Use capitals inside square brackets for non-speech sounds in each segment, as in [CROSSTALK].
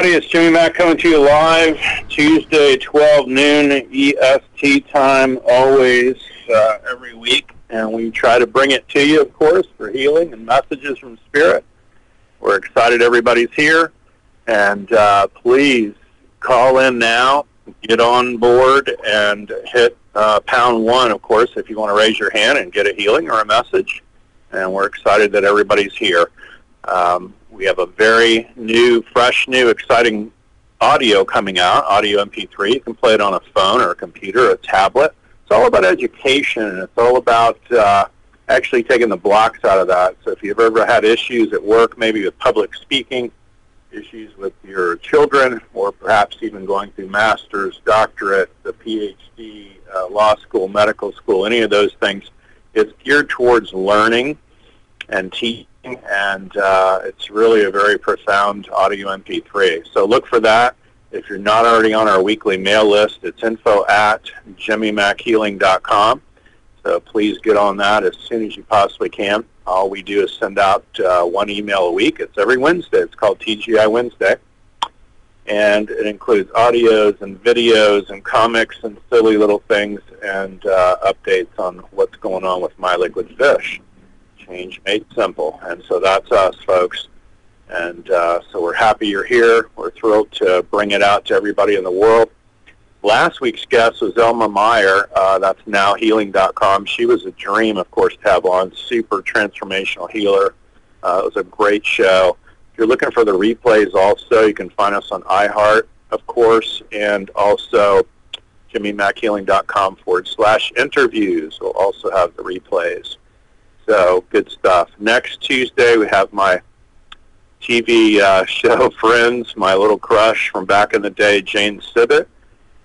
everybody. It's Jimmy Mack coming to you live Tuesday, 12 noon EST time, always uh, every week. And we try to bring it to you, of course, for healing and messages from Spirit. We're excited everybody's here. And uh, please call in now, get on board, and hit uh, pound one, of course, if you want to raise your hand and get a healing or a message. And we're excited that everybody's here. Um, we have a very new, fresh, new, exciting audio coming out, audio MP3. You can play it on a phone or a computer or a tablet. It's all about education, and it's all about uh, actually taking the blocks out of that. So if you've ever had issues at work, maybe with public speaking, issues with your children, or perhaps even going through master's, doctorate, the PhD, uh, law school, medical school, any of those things, it's geared towards learning and teaching and uh, it's really a very profound audio MP3. So look for that. If you're not already on our weekly mail list, it's info at jimmymackhealing.com. So please get on that as soon as you possibly can. All we do is send out uh, one email a week. It's every Wednesday. It's called TGI Wednesday. And it includes audios and videos and comics and silly little things and uh, updates on what's going on with My Liquid Fish change made simple. And so that's us, folks. And uh, so we're happy you're here. We're thrilled to bring it out to everybody in the world. Last week's guest was Elma Meyer. Uh, that's nowhealing.com. She was a dream, of course, to have on. Super transformational healer. Uh, it was a great show. If you're looking for the replays also, you can find us on iHeart, of course, and also jimmymackhealing.com forward slash interviews. We'll also have the replays. So good stuff. Next Tuesday we have my TV uh, show [LAUGHS] friends, my little crush from back in the day, Jane Sibbett.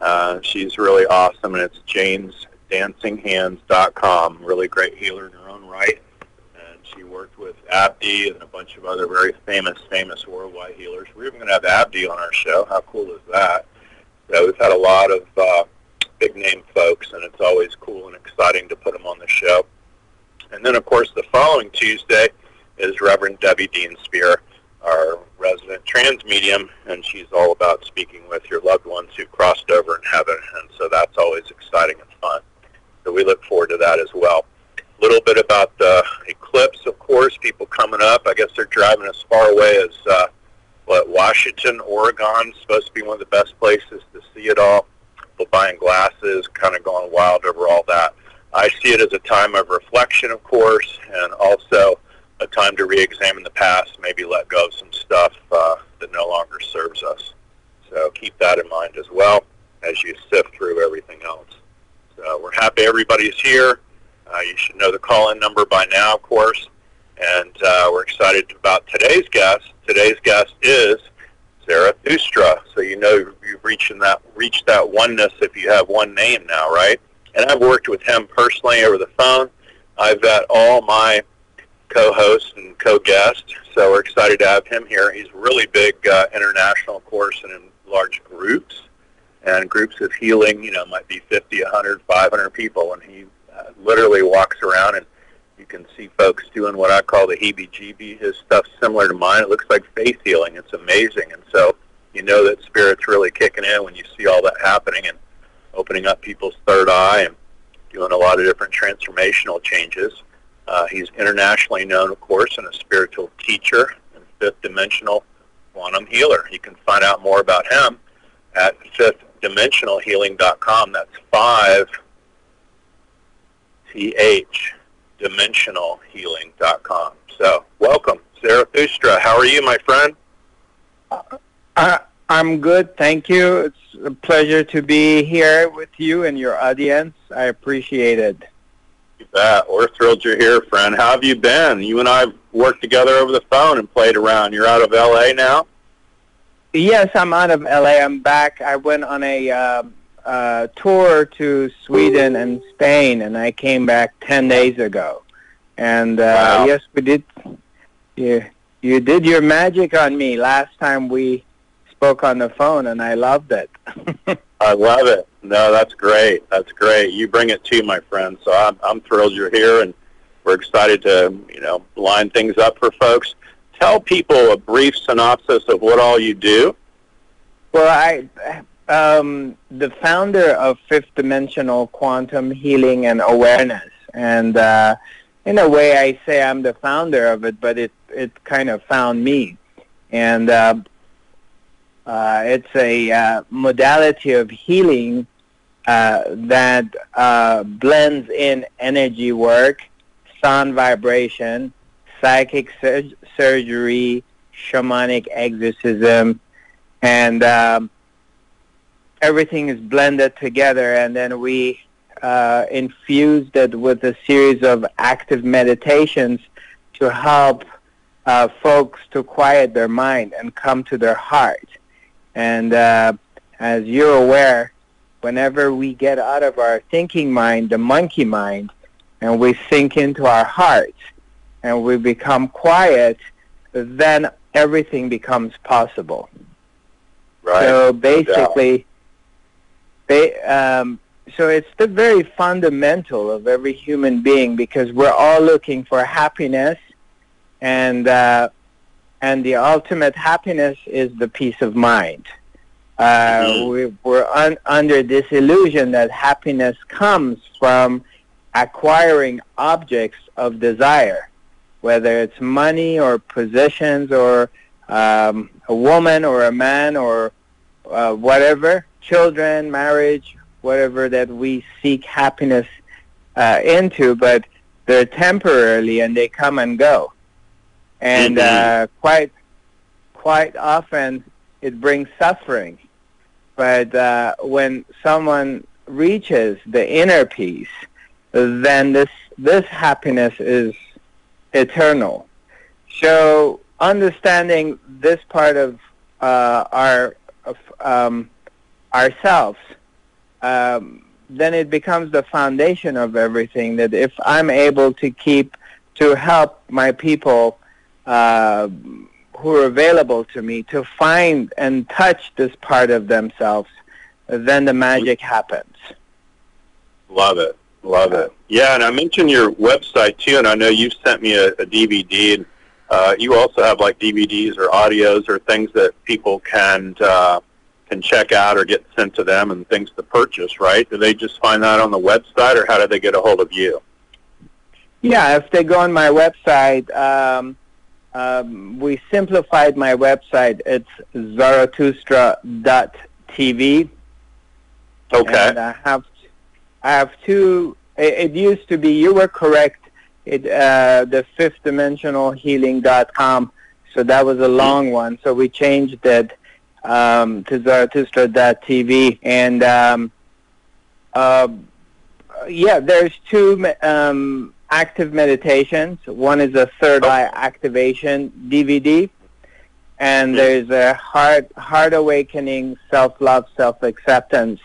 Uh, she's really awesome, and it's janesdancinghands.com. Really great healer in her own right. And she worked with Abdi and a bunch of other very famous, famous worldwide healers. We're even going to have Abdi on our show. How cool is that? So we've had a lot of uh, big name folks, and it's always cool and exciting to put them on the show. And then, of course, the following Tuesday is Reverend Debbie Dean Spear, our resident trance medium, and she's all about speaking with your loved ones who crossed over in heaven, and so that's always exciting and fun. So we look forward to that as well. A little bit about the eclipse, of course, people coming up. I guess they're driving as far away as uh, what Washington, Oregon, supposed to be one of the best places to see it all. People buying glasses, kind of going wild over all that. I see it as a time of reflection, of course, and also a time to re-examine the past, maybe let go of some stuff uh, that no longer serves us. So keep that in mind as well as you sift through everything else. So we're happy everybody's here. Uh, you should know the call-in number by now, of course. And uh, we're excited about today's guest. Today's guest is Zarathustra. So you know you've reached that, reached that oneness if you have one name now, right? And I've worked with him personally over the phone. I've got all my co-hosts and co-guests, so we're excited to have him here. He's really big uh, international, course, and in large groups, and groups of healing, you know, might be 50, 100, 500 people, and he uh, literally walks around and you can see folks doing what I call the heebie-jeebie. His stuff's similar to mine. It looks like faith healing. It's amazing, and so you know that spirit's really kicking in when you see all that happening, and opening up people's third eye and doing a lot of different transformational changes. Uh, he's internationally known, of course, and a spiritual teacher and fifth dimensional quantum healer. You can find out more about him at fifthdimensionalhealing.com. That's five th dimensionalhealing.com. So, welcome, Zarathustra. How are you, my friend? Uh, I'm good, thank you. It's a pleasure to be here with you and your audience. I appreciate it. You bet. We're thrilled you're here, friend. How have you been? You and I have worked together over the phone and played around. You're out of L.A. now? Yes, I'm out of L.A. I'm back. I went on a uh, uh, tour to Sweden and Spain, and I came back 10 days ago. And uh, wow. yes, we did. You, you did your magic on me last time we spoke on the phone, and I loved it. [LAUGHS] I love it. No, that's great. That's great. You bring it to my friend. So I'm, I'm thrilled you're here, and we're excited to you know line things up for folks. Tell people a brief synopsis of what all you do, Well, I um, the founder of Fifth Dimensional Quantum Healing and Awareness, and uh, in a way, I say I'm the founder of it, but it it kind of found me, and uh, uh, it's a uh, modality of healing uh, that uh, blends in energy work, sound vibration, psychic sur- surgery, shamanic exorcism, and um, everything is blended together, and then we uh, infused it with a series of active meditations to help uh, folks to quiet their mind and come to their heart. And uh, as you're aware, whenever we get out of our thinking mind, the monkey mind, and we sink into our heart, and we become quiet, then everything becomes possible. Right. So basically, they, um, so it's the very fundamental of every human being because we're all looking for happiness, and uh, and the ultimate happiness is the peace of mind. Uh, Mhm. we, we're un, under this illusion that happiness comes from acquiring objects of desire, whether it's money or possessions or um, a woman or a man or uh, whatever, children, marriage, whatever that we seek happiness uh, into, but they're temporarily and they come and go. And uh, quite quite often it brings suffering. But uh, when someone reaches the inner peace, then this this happiness is eternal. So understanding this part of uh, our of, um, ourselves, um, then it becomes the foundation of everything. That if I'm able to keep to help my people uh, who are available to me to find and touch this part of themselves, then the magic happens. Love it. Love it. Yeah, and I mentioned your website too, and I know you've sent me a, a DVD. And, uh, you also have like DVDs or audios or things that people can uh, can check out or get sent to them and things to purchase, right? Do they just find that on the website, or how do they get a hold of you? Yeah, if they go on my website, um, um, we simplified my website. It's zarathustra.tv. Okay. And I have, I have two. It, it used to be. You were correct. It uh, the fifth dimensional healing.com. So that was a long one. So we changed it um, to Zarathustra.tv. And um, uh, yeah, there's two um, active meditations. One is a third Oh. eye activation DVD, and Mhm. there's a heart heart awakening, self love, self acceptance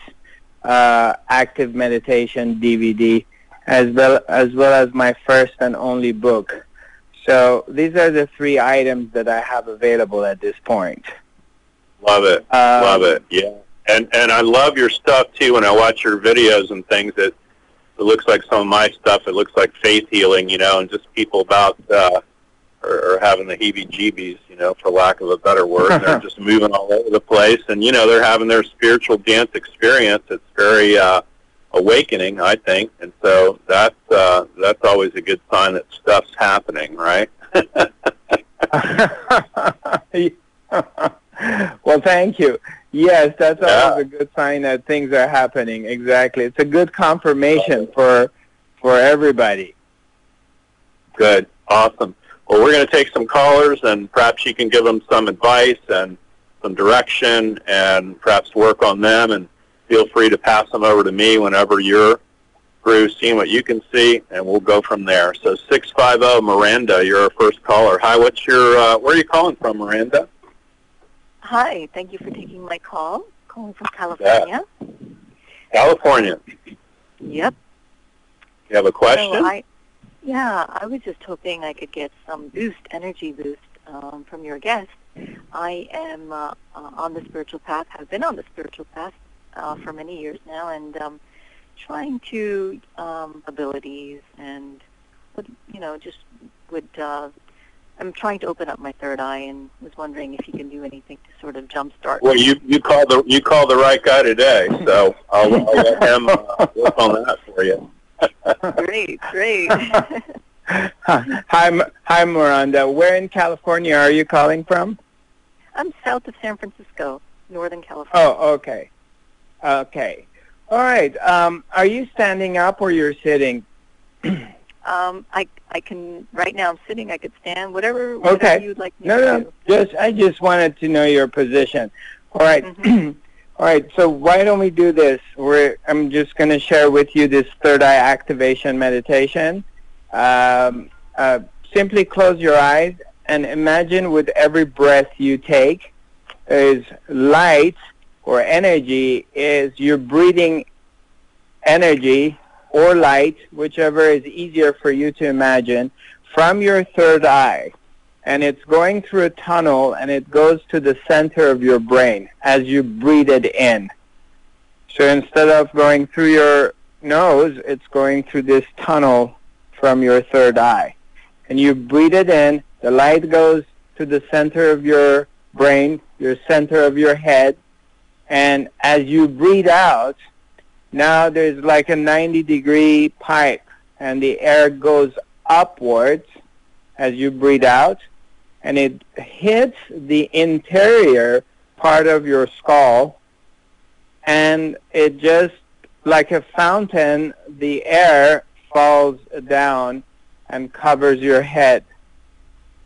uh, active meditation DVD, as well as well as my first and only book. So these are the three items that I have available at this point. Love it. Um, Love it. Yeah. And and I love your stuff too. When I watch your videos and things, it it looks like some of my stuff. It looks like faith healing, you know, and just people about uh, or, or having the heebie-jeebies, you know, for lack of a better word. and [LAUGHS] they're just moving all over the place, and you know, they're having their spiritual dance experience. It's very uh, awakening, I think, and so that's uh, that's always a good sign that stuff's happening, right? [LAUGHS] [LAUGHS] well, thank you. Yes, that's Yeah. always a good sign that things are happening. Exactly. It's a good confirmation for for everybody. Good. Awesome. Well, we're going to take some callers, and perhaps you can give them some advice and some direction, and perhaps work on them. And feel free to pass them over to me whenever you're through seeing what you can see, and we'll go from there. So 650 Miranda, you're our first caller. Hi, what's your, uh, where are you calling from, Miranda? Hi, thank you for taking my call. Calling from California. California. Yep. You have a question? So I, yeah, I was just hoping I could get some boost, energy boost um, from your guest. I am uh, uh, on the spiritual path, have been on the spiritual path uh, for many years now, and um, trying to um, abilities and would you know just would uh, I'm trying to open up my third eye and was wondering if you can do anything to sort of jumpstart. Well, you you call the you call the right guy today, so I'll, I'll let [LAUGHS] him uh, work on that for you. great, great. [LAUGHS] hi, hi, Miranda. Where in California are you calling from? I'm south of San Francisco, Northern California. Oh, okay, okay. All right. Um, are you standing up or you're sitting? [CLEARS THROAT] Um, I I can right now. I'm sitting. I could stand. Whatever. whatever Okay. You'd like me No, to no. do. Just I just wanted to know your position. All right. Mhm. [CLEARS THROAT] All right. So why don't we do this? We're I'm just going to share with you this third eye activation meditation. Um, uh, simply close your eyes and imagine with every breath you take, is light or energy. Is you're breathing energy or light, whichever is easier for you to imagine, from your third eye. And it's going through a tunnel and it goes to the center of your brain as you breathe it in. So instead of going through your nose, it's going through this tunnel from your third eye. And you breathe it in, the light goes to the center of your brain, your center of your head, and as you breathe out, now there's like a 90 degree pipe and the air goes upwards as you breathe out and it hits the interior part of your skull and it just like a fountain the air falls down and covers your head.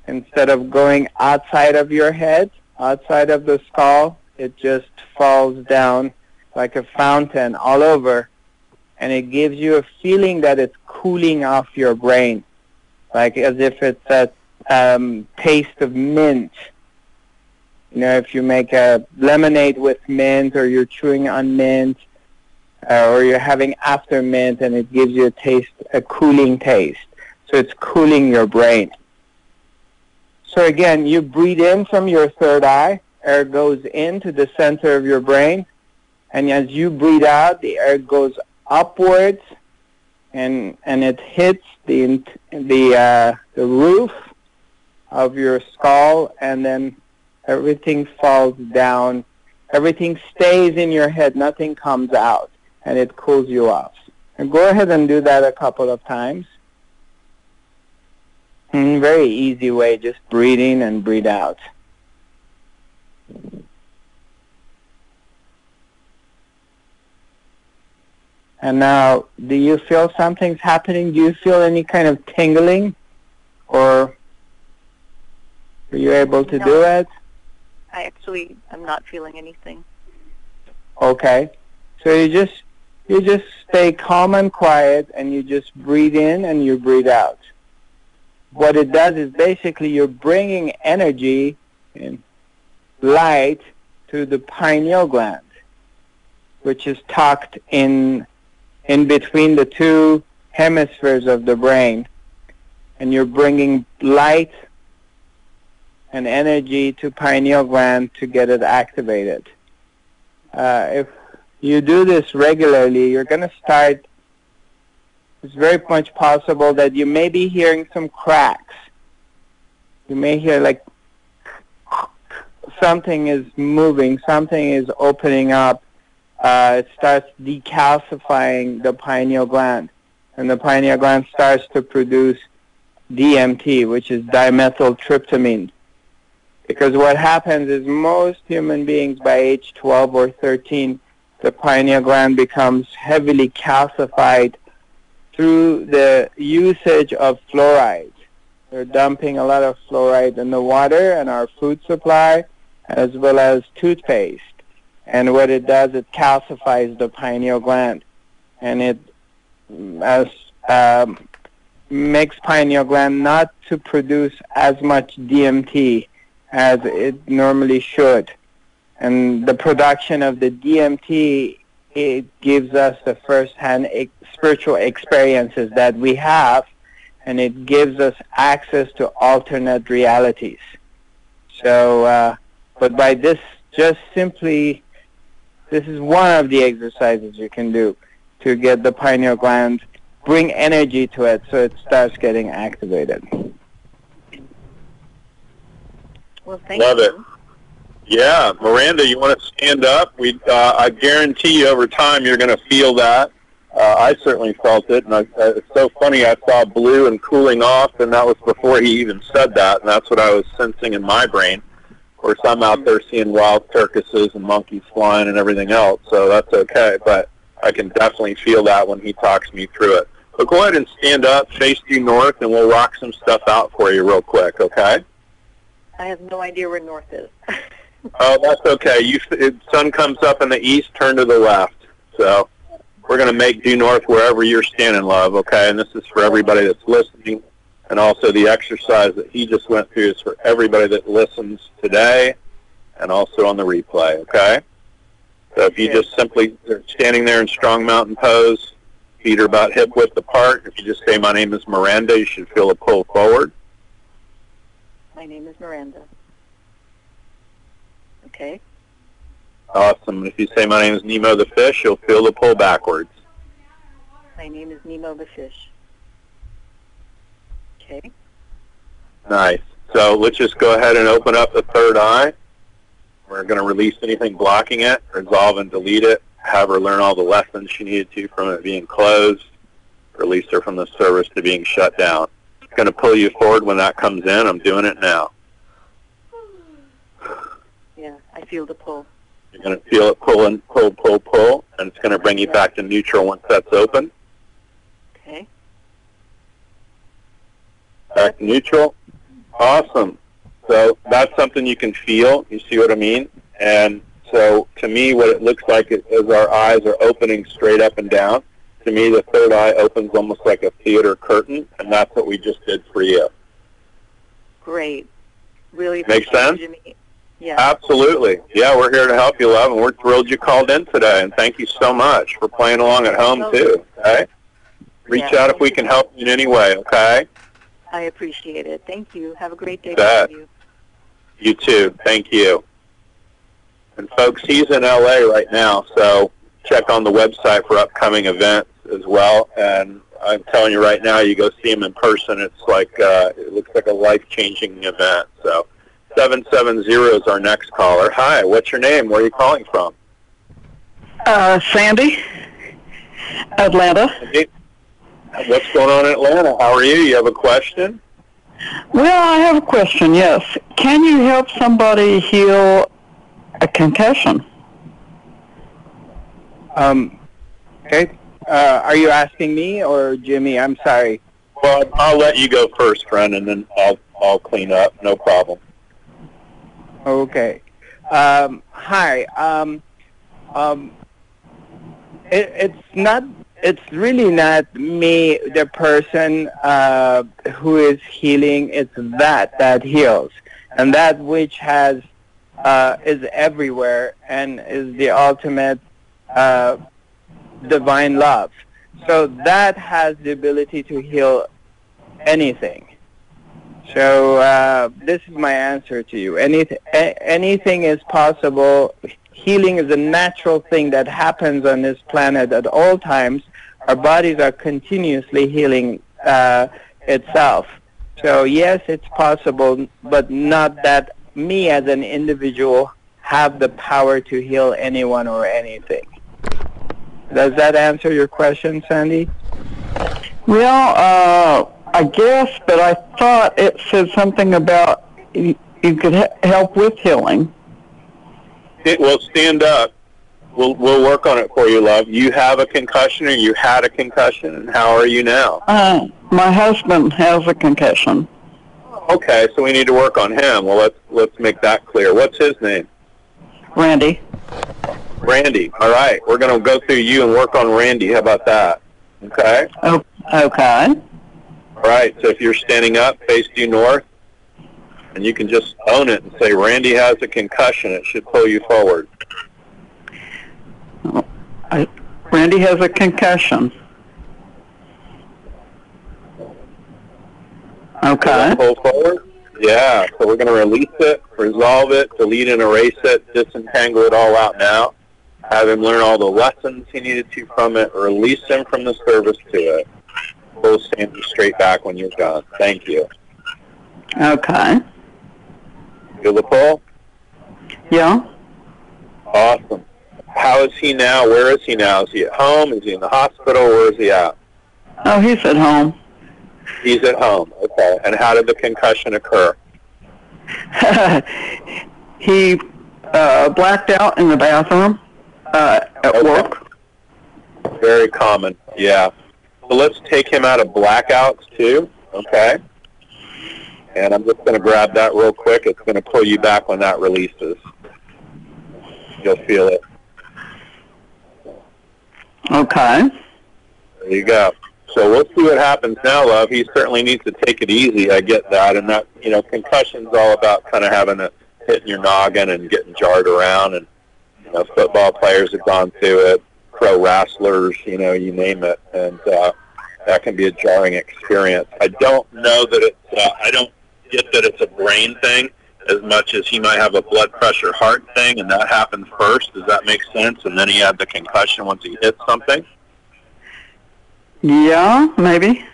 Instead of going outside of your head outside of the skull it just falls down like a fountain all over and it gives you a feeling that it's cooling off your brain like as if it's a um, taste of mint. You know if you make a lemonade with mint or you're chewing on mint uh, or you're having after mint and it gives you a taste a cooling taste. So it's cooling your brain. So again you breathe in from your third eye air goes into the center of your brain and as you breathe out, the air goes upwards, and and it hits the the uh, the roof of your skull, and then everything falls down. Everything stays in your head. Nothing comes out, and it cools you off. And go ahead and do that a couple of times. Mm, very easy way, just breathe in and breathe out. And now, do you feel something's happening? Do you feel any kind of tingling? Or are you able to No. do it? I actually am not feeling anything. Okay. So you just you just stay calm and quiet and you just breathe in and you breathe out. What it does is basically you're bringing energy and light to the pineal gland, which is tucked in in between the two hemispheres of the brain. And you're bringing light and energy to pineal gland to get it activated. Uh, if you do this regularly, you're going to start, it's very much possible that you may be hearing some cracks. You may hear like something is moving, something is opening up. Uh, it starts decalcifying the pineal gland. And the pineal gland starts to produce DMT, which is dimethyltryptamine. Because what happens is most human beings by age 12 or 13, the pineal gland becomes heavily calcified through the usage of fluoride. They're dumping a lot of fluoride in the water and our food supply, as well as toothpaste. And what it does, it calcifies the pineal gland, and it as um, makes pineal gland not to produce as much DMT as it normally should. And the production of the DMT, it gives us the first-hand ex- spiritual experiences that we have, and it gives us access to alternate realities. So, uh, but by this, just simply, this is one of the exercises you can do to get the pineal gland, bring energy to it so it starts getting activated. Well, thank Love it. Yeah, Miranda, you want to stand up? We, uh, I guarantee you, over time, you're going to feel that. Uh, I certainly felt it, and I, uh, it's so funny. I saw blue and cooling off, and that was before he even said that, and that's what I was sensing in my brain. Of some out there seeing wild turkeys and monkeys flying and everything else, so that's okay. But I can definitely feel that when he talks me through it. But go ahead and stand up, face due north, and we'll rock some stuff out for you real quick, okay? I have no idea where north is. [LAUGHS] Oh, that's okay. You, it, sun comes up in the east, turn to the left. So we're going to make due north wherever you're standing, love, okay? And this is for everybody that's listening. And also the exercise that he just went through is for everybody that listens today and also on the replay, okay? So if you just simply are standing there in strong mountain pose, feet are about hip width apart. If you just say, my name is Miranda, you should feel a pull forward. My name is Miranda. Okay. Awesome. If you say, my name is Nemo the fish, you'll feel the pull backwards. My name is Nemo the fish. Okay. Nice. So let's just go ahead and open up the third eye. We're going to release anything blocking it, resolve and delete it, have her learn all the lessons she needed to from it being closed, release her from the service to being shut down. It's going to pull you forward when that comes in. I'm doing it now. Yeah, I feel the pull. You're going to feel it pull and pull, pull, pull, and it's going to bring you back to neutral once that's open. Okay. Back neutral. Awesome. So that's something you can feel. You see what I mean? And so to me, what it looks like is, is our eyes are opening straight up and down. To me, the third eye opens almost like a theater curtain, and that's what we just did for you. Great. Really Makes sense? Jimmy. Yeah. Absolutely. Yeah, we're here to help you, love, and we're thrilled you called in today. And thank you so much for playing along at home, too. Okay? Reach Yeah, out if we can help you in any way, okay? I appreciate it. Thank you. Have a great day. Bet. both you. You too. Thank you. And folks, he's in LA right now, so check on the website for upcoming events as well. And I'm telling you right now, you go see him in person, it's like uh, it looks like a life-changing event. So 770 is our next caller. Hi, what's your name? Where are you calling from? Uh, Sandy, Atlanta. Hey, What's going on in Atlanta? How are you? You have a question? Well, I have a question. Yes, can you help somebody heal a concussion? Um, okay. Uh, are you asking me or Jimmy? I'm sorry. Well, I'll let you go first, friend, and then I'll I'll clean up. No problem. Okay. Um, hi. Um, um, it, it's not. It's really not me, the person uh, who is healing. It's that that heals, and that which has uh, is everywhere and is the ultimate uh, divine love. So that has the ability to heal anything. So uh, this is my answer to you. Anything, anything is possible. Healing is a natural thing that happens on this planet at all times. Our bodies are continuously healing uh, itself. So yes, it's possible, but not that me as an individual have the power to heal anyone or anything. Does that answer your question, Sandy? Well, uh, I guess, but I thought it said something about you, you could he- help with healing. It will stand up. We'll we'll work on it for you, love. You have a concussion, or you had a concussion, and how are you now? Uh, my husband has a concussion. Okay, so we need to work on him. Well, let's let's make that clear. What's his name? Randy. Randy. All right, we're going to go through you and work on Randy. How about that? Okay. Oh, okay. All right. So if you're standing up, face due north, and you can just own it and say Randy has a concussion. It should pull you forward. I, Randy has a concussion. Okay. Pull forward. Yeah. So we're going to release it, resolve it, delete and erase it, disentangle it all out now. Have him learn all the lessons he needed to from it. Release him from the service to it. Pull Sandy straight back when you're done. Thank you. Okay. Feel the pull? Yeah. Awesome. How is he now? Where is he now? Is he at home? Is he in the hospital? Where is he at? Oh, he's at home. He's at home. Okay. And how did the concussion occur? [LAUGHS] he uh, blacked out in the bathroom uh, at Okay. work. Very common. Yeah. So let's take him out of blackouts too. Okay. And I'm just going to grab that real quick. It's going to pull you back when that releases. You'll feel it. Okay. There you go. So we'll see what happens now, love. He certainly needs to take it easy. I get that, and that you know, concussion's all about kind of having a hitting your noggin and getting jarred around. And you know, football players have gone through it, pro wrestlers, you know, you name it, and uh, that can be a jarring experience. I don't know that it's. Uh, I don't get that it's a brain thing as much as he might have a blood pressure heart thing, and that happens first. Does that make sense? And then he had the concussion once he hit something. Yeah, maybe.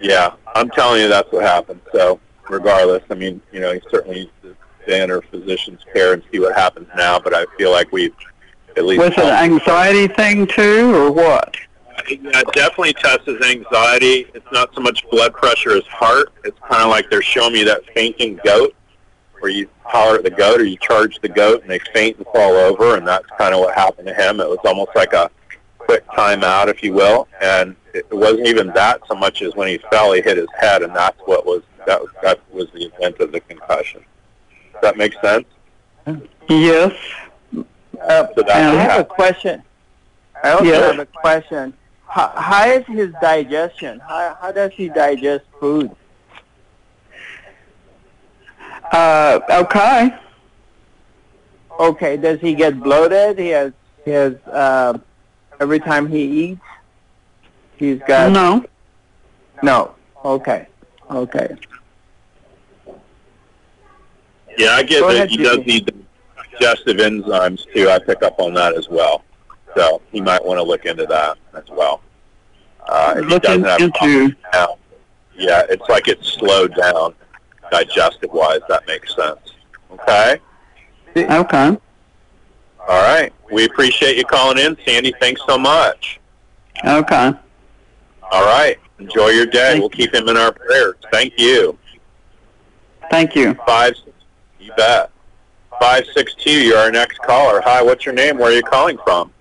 Yeah, I'm telling you that's what happened. So regardless, I mean, you know, he certainly needs to stay under physician's care and see what happens now. But I feel like we've at least Was it an anxiety thing too, or what? yeah, uh, it definitely tests his anxiety. It's not so much blood pressure as heart. It's kind of like they're showing me that fainting goat, where you holler at the goat or you charge the goat and they faint and fall over, and that's kind of what happened to him. It was almost like a quick timeout, if you will, and it wasn't even that so much as when he fell, he hit his head, and that's what was that was that was the event of the concussion. Does that make sense? Yes. Uh, So I have a question. I also Yes. have a question. How, how is his digestion? How, how does he digest food? Uh, okay. Okay, does he get bloated? He has he has uh, every time he eats, he's got No. no. Okay, okay. Yeah, I get Go that ahead, he does Jimmy. need digestive enzymes too. I pick up on that as well. So he might want to look into that as well. Uh, if he doesn't have into now, yeah, it's like it's slowed down digestive wise. That makes sense. Okay. okay. All right. We appreciate you calling in, Sandy. Thanks so much. Okay. All right. Enjoy your day. Thank We'll keep him in our prayers. Thank you. Thank you. Five. You bet. Five six two. You're our next caller. Hi. What's your name? Where are you calling from?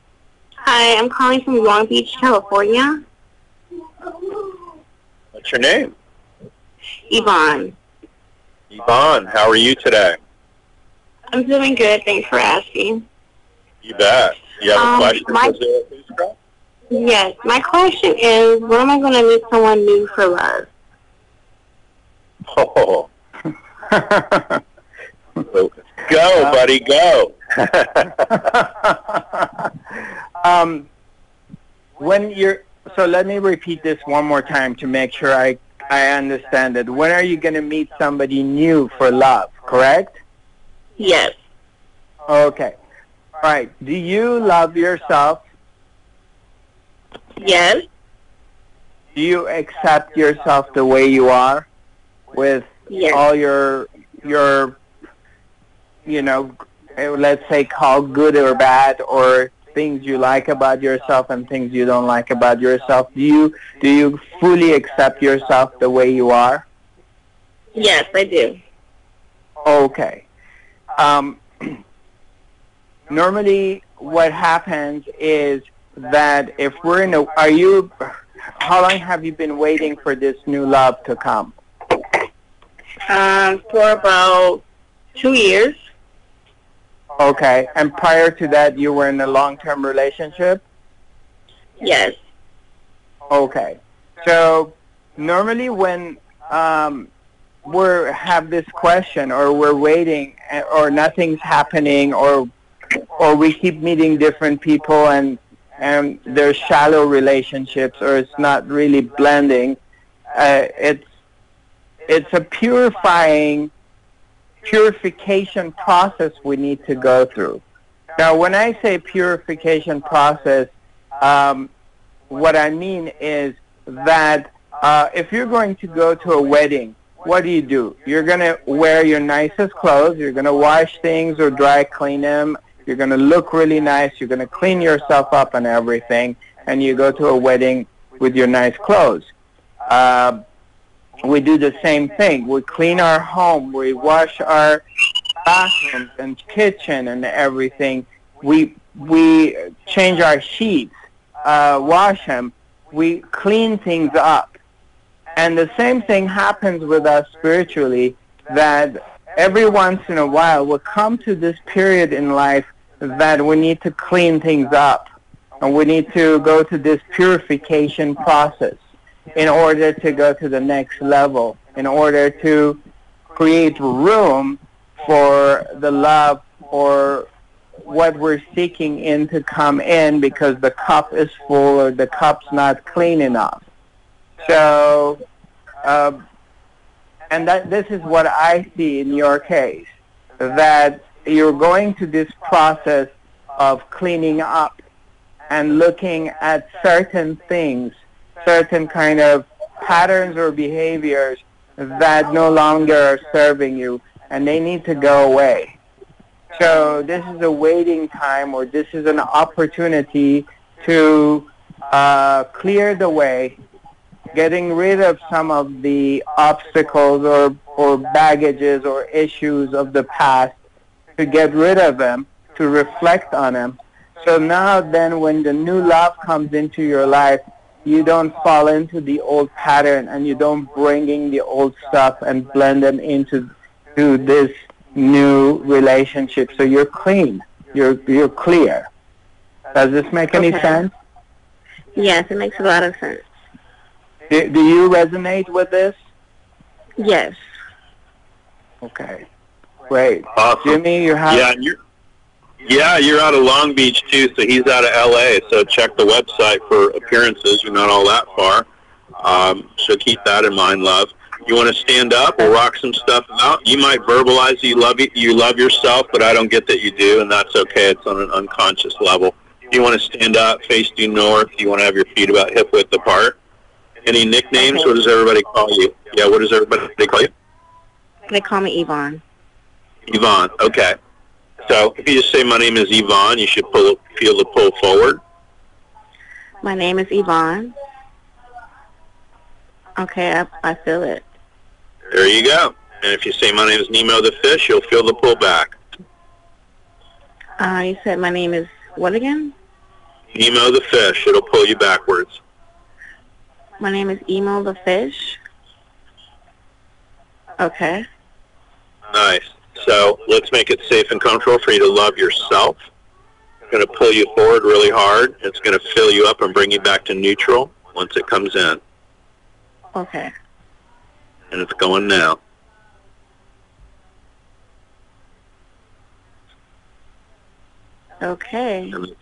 Hi, I'm calling from Long Beach, California. What's your name? Yvonne. Yvonne, how are you today? I'm doing good. Thanks for asking. You bet. You have a Um, question my- for Zarathustra? Yes, my question is, when am I going to meet someone new for love? Oh, [LAUGHS] go, buddy, go. [LAUGHS] um, when you're so let me repeat this one more time to make sure I I understand it. When are you going to meet somebody new for love? Correct? Yes. Okay. All right. Do you love yourself? Yes. Do you accept yourself the way you are, with Yes. all your your you know, let's say call good or bad or things you like about yourself and things you don't like about yourself. Do you do you fully accept yourself the way you are? Yes, I do. Okay. Um, [CLEARS THROAT] normally, what happens is that if we're in a, are you, how long have you been waiting for this new love to come? Um, for about two years. Okay. And prior to that, you were in a long-term relationship? Yes. Okay. So normally when um, we have this question or we're waiting eh, or nothing's happening or or we keep meeting different people and and there's shallow relationships or it's not really blending, uh, it's it's a purifying purification process we need to go through. Now, when I say purification process, um, what I mean is that uh, if you're going to go to a wedding, what do you do? You're going to wear your nicest clothes. You're going to wash things or dry clean them. You're going to look really nice. You're going to clean yourself up and everything. And you go to a wedding with your nice clothes. Uh, we do the same thing. We clean our home. We wash our bathrooms and kitchen and everything. We we change our sheets, uh, wash them. We clean things up. And the same thing happens with us spiritually that every once in a while we'll come to this period in life that we need to clean things up and we need to go to this purification process in order to go to the next level, in order to create room for the love or what we're seeking in to come in because the cup is full or the cup's not clean enough. So, uh, and that this is what I see in your case, that you're going to this process of cleaning up and looking at certain things, certain kind of patterns or behaviors that no longer are serving you and they need to go away. So this is a waiting time or this is an opportunity to uh, clear the way, getting rid of some of the obstacles or, or baggages or issues of the past, to get rid of them, to reflect on them. So now then when the new love comes into your life, you don't fall into the old pattern and you don't bring in the old stuff and blend them into to this new relationship. So you're clean. You're you're clear. Does this make any Okay. sense? Yes, it makes a lot of sense. Do, do you resonate with this? Yes. Okay. Great. Awesome. Jimmy, you have Yeah, and you're yeah, you're out of Long Beach too, so he's out of LA. So check the website for appearances. You're not all that far. Um, so keep that in mind, love. You want to stand up? We'll rock some stuff out. You might verbalize you love you, you love yourself, but I don't get that you do, and that's okay. It's on an unconscious level. You want to stand up, face due north. You want to have your feet about hip width apart. Any nicknames? Okay. What does everybody call you? Yeah, what does everybody they call you? They call me Yvonne. Yvonne. Okay. So if you just say my name is Yvonne, you should pull feel the pull forward. My name is Yvonne. Okay, I, I feel it. There you go. And if you say my name is Nemo the fish, you'll feel the pull back. Uh, you said my name is what again? Nemo the fish, it'll pull you backwards. My name is Emo the fish. Okay. Nice. So let's make it safe and comfortable for you to love yourself. It's going to pull you forward really hard. It's going to fill you up and bring you back to neutral once it comes in. Okay. And it's going now. Okay. and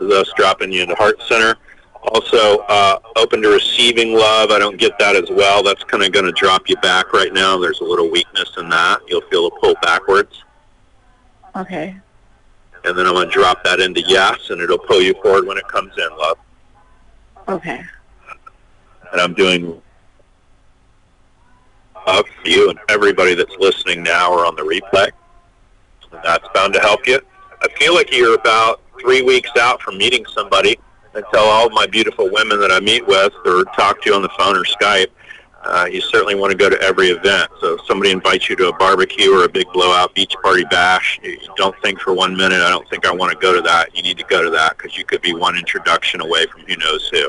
thus dropping you into heart center. Also, uh, open to receiving love. I don't get that as well. That's kind of going to drop you back right now. There's a little weakness in that. You'll feel a pull backwards. Okay. And then I'm going to drop that into yes, and it'll pull you forward when it comes in, love. Okay. And I'm doing love for you and everybody that's listening now or on the replay. And that's bound to help you. I feel like you're about three weeks out from meeting somebody. I tell all my beautiful women that I meet with or talk to on the phone or Skype, uh, you certainly want to go to every event. So if somebody invites you to a barbecue or a big blowout beach party bash, don't think for one minute, I don't think I want to go to that. You need to go to that because you could be one introduction away from who knows who.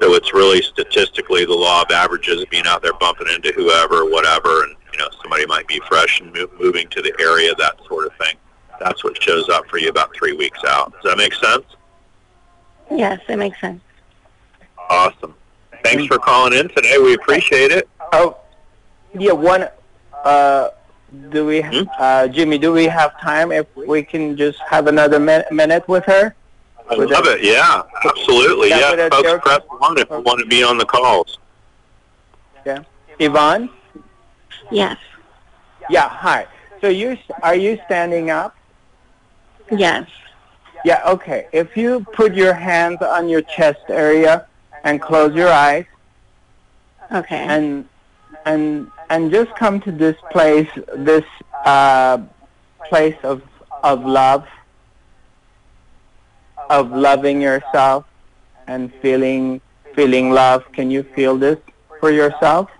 So it's really statistically the law of averages, being out there bumping into whoever whatever, and you know somebody might be fresh and move, moving to the area, that sort of thing. That's what shows up for you about three weeks out. Does that make sense? Yes, it makes sense. Awesome. Thanks for calling in today. We appreciate it. Oh, yeah. One. Uh, do we, Hmm? uh, Jimmy? Do we have time if we can just have another min- minute with her? I Would love that- it. Yeah, absolutely. That Yeah, folks, joke- press one if you want to be on the calls. Yeah, Yvonne? Yes. Yeah. Hi. So you are you standing up? Yes. Yeah. Okay. If you put your hands on your chest area and close your eyes Okay. and and and just come to this place, this uh, place of of love, of loving yourself and feeling feeling love. Can you feel this for yourself?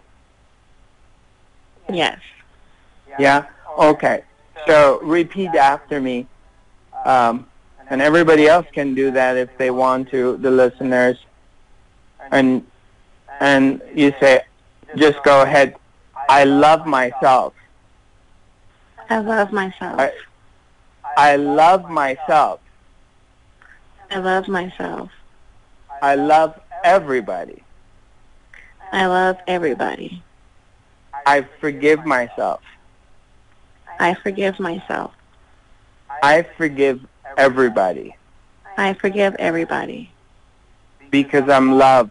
Yes. Yeah. Okay. So repeat after me, um, and everybody else can do that if they want to. The listeners, and and you say, just go ahead. I love myself. I love myself. I, I love myself. I love myself. I love everybody. I love everybody. I forgive myself. I forgive myself. I forgive everybody I forgive everybody because I'm love,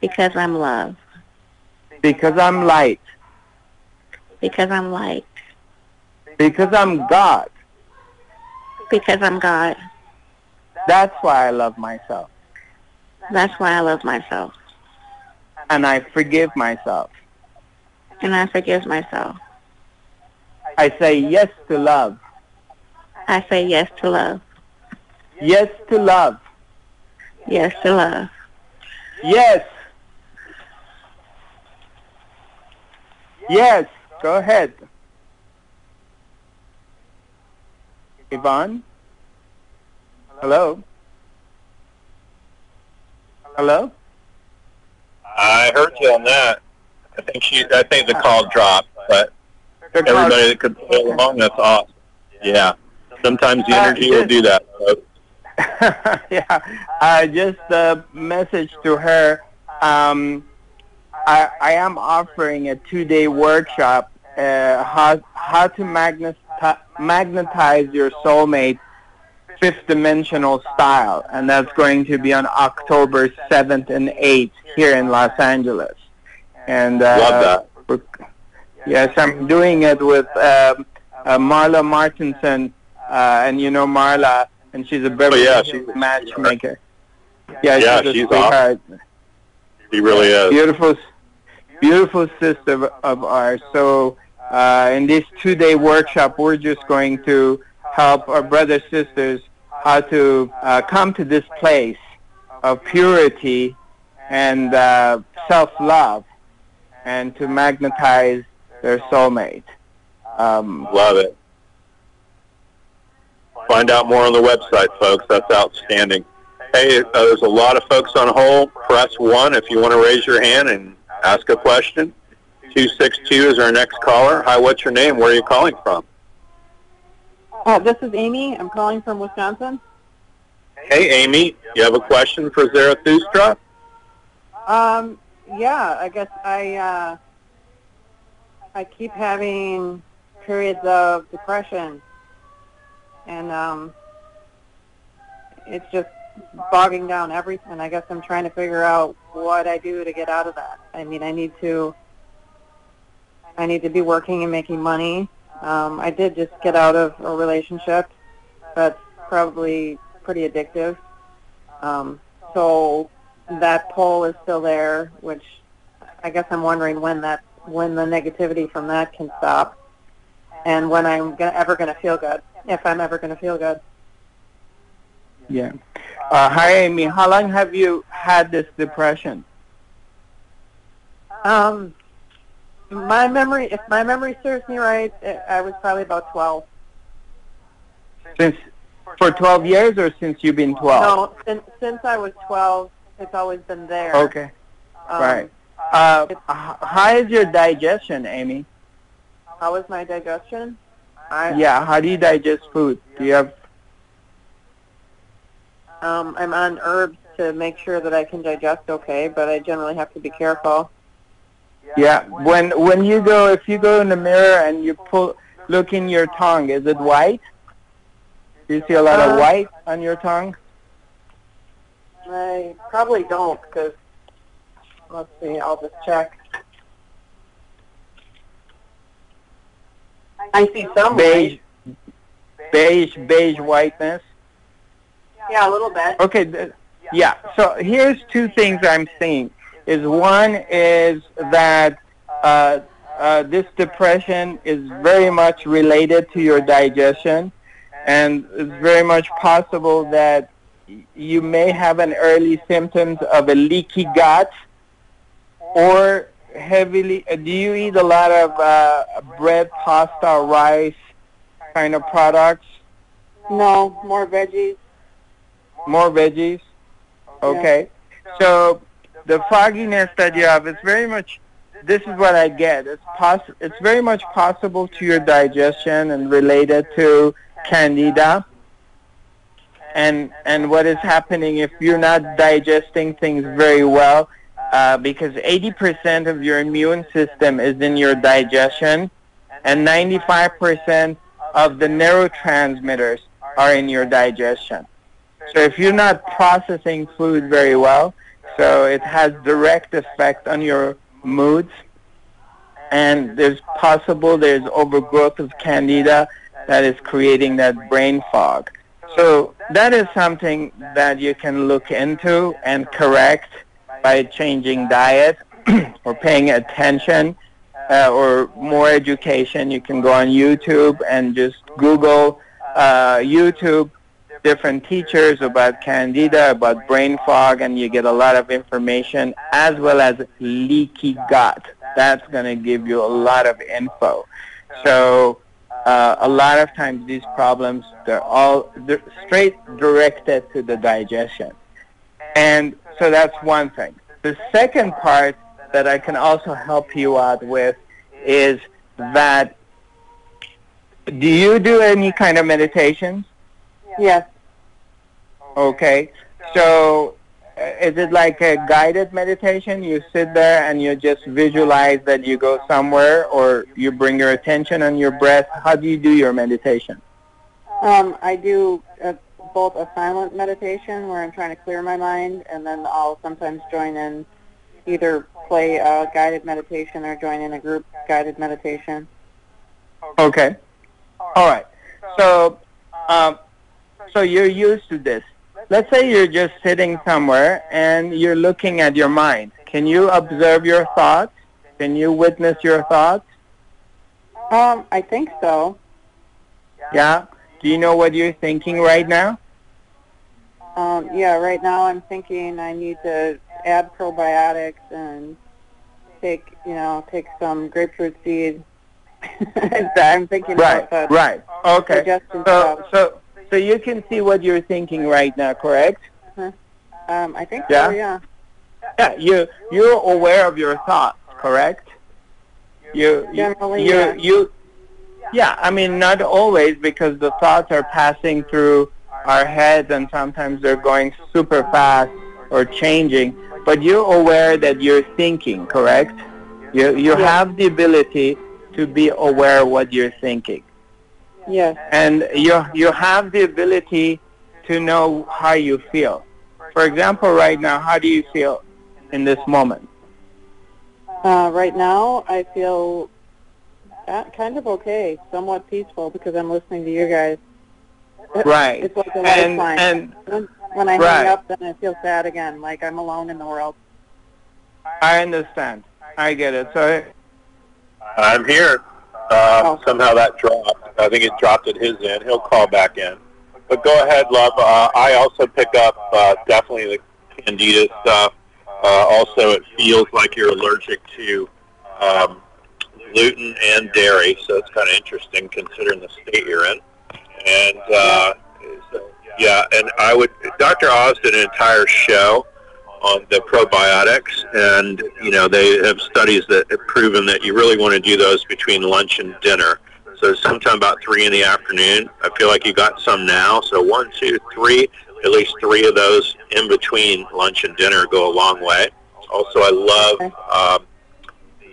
because I'm love, because I'm light, because I'm light, because I'm God. because I'm God. That's why I love myself. That's why I love myself. And I forgive myself. And I forgive myself. I say yes to love. I say yes to love. Yes to love. Yes to love. Yes. Yes. Go ahead. Yvonne? Hello? Hello? I heard you on that. I think she. I think the call dropped, but everybody that could play along, that's awesome. Yeah. Sometimes the Uh, energy will do that. [LAUGHS] yeah, uh, just a message to her. Um, I, I am offering a two-day workshop, uh, how, how to magneti- magnetize your soulmate fifth dimensional style, and that's going to be on October 7th and 8th here in Los Angeles. And uh, Love that. Yes, I'm doing it with um, uh, Marla Martinson, uh, and you know Marla, and she's a Beverly Oh, yeah, she's a matchmaker. Yeah, Yeah, she's a she's sweetheart. He really is. Beautiful, beautiful sister of ours. So uh, in this two-day workshop, we're just going to help our brothers sisters how to uh, come to this place of purity and uh, self-love, and to magnetize their soulmate. Um, Love it. Find out more on the website, folks. That's outstanding. Hey, uh, there's a lot of folks on hold. Press 1 if you want to raise your hand and ask a question. 262 is our next caller. Hi, what's your name? Where are you calling from? Uh, this is Amy. I'm calling from Wisconsin. Hey, Amy, you have a question for Zarathustra? Um, yeah, I guess I uh, I keep having periods of depression, and um, it's just bogging down everything. I guess I'm trying to figure out what I do to get out of that. I mean, I need to I need to be working and making money. Um, I did just get out of a relationship that's probably pretty addictive. Um, so that pull is still there, which I guess I'm wondering when that when the negativity from that can stop, and when I'm ever going to feel good, if I'm ever going to feel good. yeah. Uh, hi, Amy. How long have you had this depression? Um, my memory, if my memory serves me right, I was probably about 12. Since for 12 years, or since you've been 12? No, since, since I was 12, it's always been there. Okay. Um, right. Uh, how is your digestion, Amy? How is my digestion? I, Yeah. How do you digest food? Do you have? Um, I'm on herbs to make sure that I can digest okay, but I generally have to be careful. Yeah. When when you go, if you go in the mirror and you pull, look in your tongue, is it white? Do you see a lot of Uh, white on your tongue? I probably don't because, let's see, I'll just check. I see some Beige, beige, beige whiteness. Yeah, a little bit. Okay. th- Yeah. So here's two things I'm seeing. Is one is that uh, uh, this depression is very much related to your digestion, and it's very much possible that you may have an early symptoms of a leaky gut or heavily uh, do you eat a lot of uh, bread pasta rice kind of products? No, more veggies. more veggies? Okay. So the fogginess that you have is very much this is what i get. It's poss- it's very much possible to your digestion and related to candida. And and what is happening if you're not digesting things very well uh, because 80% of your immune system is in your digestion and 95% of the neurotransmitters are in your digestion. So if you're not processing food very well so it has direct effect on your moods and there's possible there's overgrowth of candida that is creating that brain fog. So that is something that you can look into and correct by changing diet [CLEARS THROAT] or paying attention uh, or more education. You can go on YouTube and just Google uh, YouTube different teachers about candida, about brain fog, and you get a lot of information as well as leaky gut. That's going to give you a lot of info. So uh, a lot of times these problems, they're all they're straight directed to the digestion. And so that's one thing. The second part that I can also help you out with is that do you do any kind of meditations? Yes. Okay. So uh, is it like a guided meditation? You sit there and you just visualize that you go somewhere or you bring your attention on your breath? How do you do your meditation? Um, I do both a silent meditation where I'm trying to clear my mind, and then I'll sometimes join in, either play a guided meditation or join in a group guided meditation. Okay. All right. So, um, so you're used to this. Let's say you're just sitting somewhere and you're looking at your mind. Can you observe your thoughts? Can you witness your thoughts? Um, I think so. Yeah. Do you know what you're thinking right now? Um, yeah, right now I'm thinking I need to add probiotics and take, you know, take some grapefruit seed. [LAUGHS] I'm thinking Right. about the Right. Okay. So, stuff. so, so you can see what you're thinking right now, correct? Um, I think Yeah? so, yeah. Yeah. You you're aware of your thoughts, correct? You you Generally, you, yeah. you yeah. I mean, not always because the thoughts are passing through our heads and sometimes they're going super fast or changing. But you're aware that you're thinking, correct? You you have the ability to be aware what you're thinking. Yes. and you you have the ability to know how you feel. For example, right now, how do you feel in this moment? Uh, right now, I feel uh, kind of okay, somewhat peaceful because I'm listening to you guys. Right. It's like a And lifeline. and When, when I Right. hang up, then I feel sad again, like I'm alone in the world. I understand. I get it. So I'm here. Um, somehow that dropped. I think it dropped at his end. He'll call back in. But go ahead, love. Uh, I also pick up uh, definitely the candida stuff. Uh, also, it feels like you're allergic to um, gluten and dairy, so it's kind of interesting considering the state you're in. And uh, yeah, and I would. Dr. Oz did an entire show on the probiotics, and you know they have studies that have proven that you really want to do those between lunch and dinner. So sometime about three in the afternoon. I feel like you got some now. So one, two, three, at least three of those in between lunch and dinner go a long way. Also, I love um,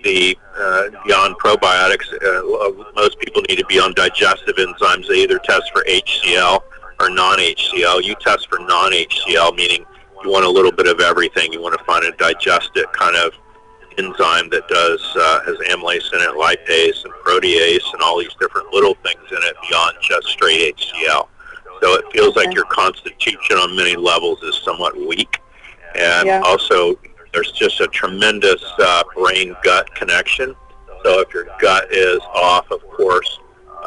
the uh, beyond probiotics. Uh, most people need to be on digestive enzymes. They either test for HCl or non-HCl. You test for non-HCl, meaning you want a little bit of everything. You want to find a digestive kind of enzyme that does uh, has amylase in it, lipase and protease, and all these different little things in it beyond just straight HCl. So it feels like your constitution on many levels is somewhat weak, and Yeah. also there's just a tremendous uh, brain-gut connection. So if your gut is off, of course,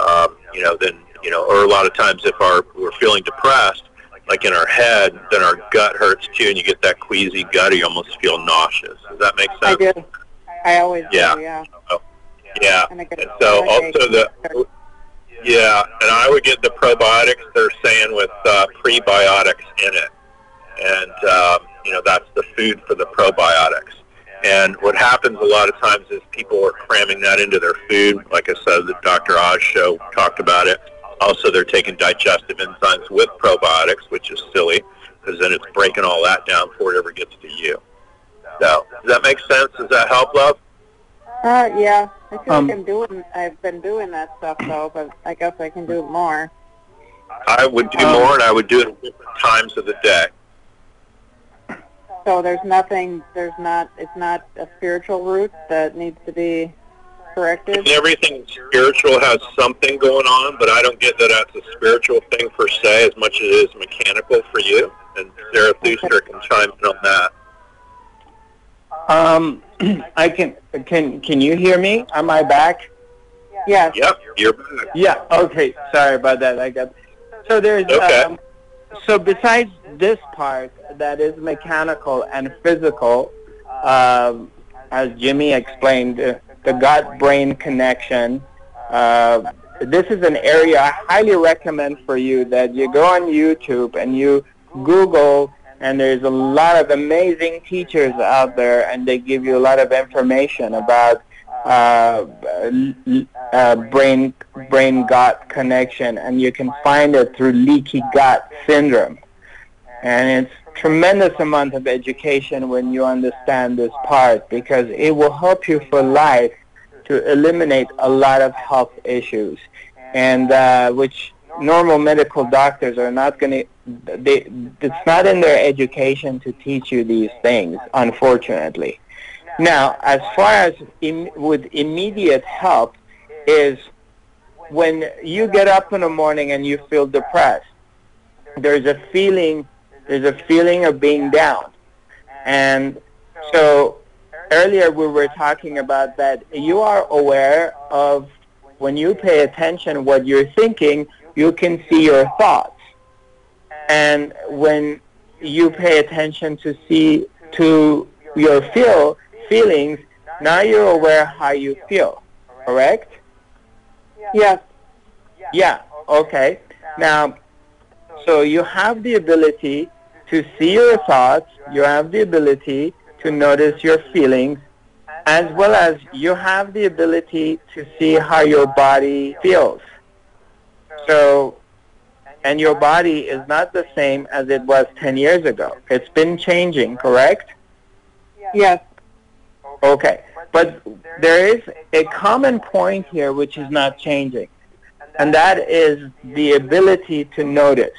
um, you know, then you know, or a lot of times if our we're feeling depressed, like in our head, then our gut hurts too, and you get that queasy gut. You almost feel nauseous. Does that make sense? I do. I always Yeah. do, yeah. Yeah. And I get And so also the yeah, and I would get the probiotics. They're saying with uh, prebiotics in it, and um, you know that's the food for the probiotics. And what happens a lot of times is people are cramming that into their food. Like I said, the Dr. Oz show talked about it. Also, they're taking digestive enzymes with probiotics, which is silly because then it's breaking all that down before it ever gets to you. So, does that make sense? Does that help, love? Uh, yeah. I feel Um, like I'm doing. I've been doing that stuff though, but I guess I can do it more. I would do Um, more, and I would do it at different times of the day. So there's nothing. There's not. It's not a spiritual root that needs to be corrected. And everything spiritual has something going on, but I don't get that that's a spiritual thing per se as much as it is mechanical for you. And Sarah Zarathustra can chime in on that. Um, [CLEARS THROAT] I can can can you hear me? Am I back? Yes. Yep, you're back. Yeah. Okay. Sorry about that. I got. So there's. Okay. Um, so besides this part that is mechanical and physical, um, as Jimmy explained, uh, the gut-brain connection. Uh, this is an area I highly recommend for you that you go on YouTube and you Google and there's a lot of amazing teachers out there and they give you a lot of information about uh, uh, brain brain gut connection and you can find it through leaky gut syndrome. And it's tremendous amount of education when you understand this part because it will help you for life to eliminate a lot of health issues. And uh, which normal medical doctors are not going to they it's not in their education to teach you these things unfortunately now as far as Im- with immediate help is when you get up in the morning and you feel depressed there's a feeling there's a feeling of being down. And so earlier we were talking about that you are aware of when you pay attention what you're thinking you can see your thoughts. And when you pay attention to see to your feel feelings now you're aware how you feel correct? Yes. yeah okay. Now so you have the ability to see your thoughts you have the ability to notice your feelings as well as you have the ability to see how your body feels. So and your body is not the same as it was 10 years ago. It's been changing correct? Yes. Okay, but there is a common point here which is not changing, and that is the ability to notice,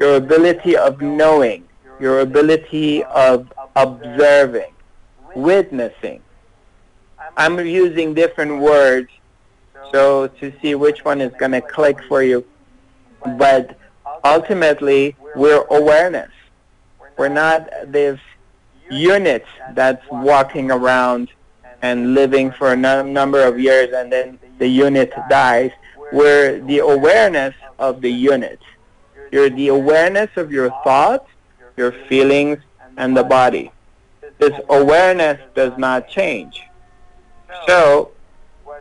your ability of knowing, your ability of observing, witnessing. I'm using different words so to see which one is going to click for you, but ultimately we're awareness. We're not this unit that's walking around and living for a number of years and then the unit dies. We're the awareness of the unit. You're the awareness of your thoughts, your feelings, and the body. This awareness does not change. So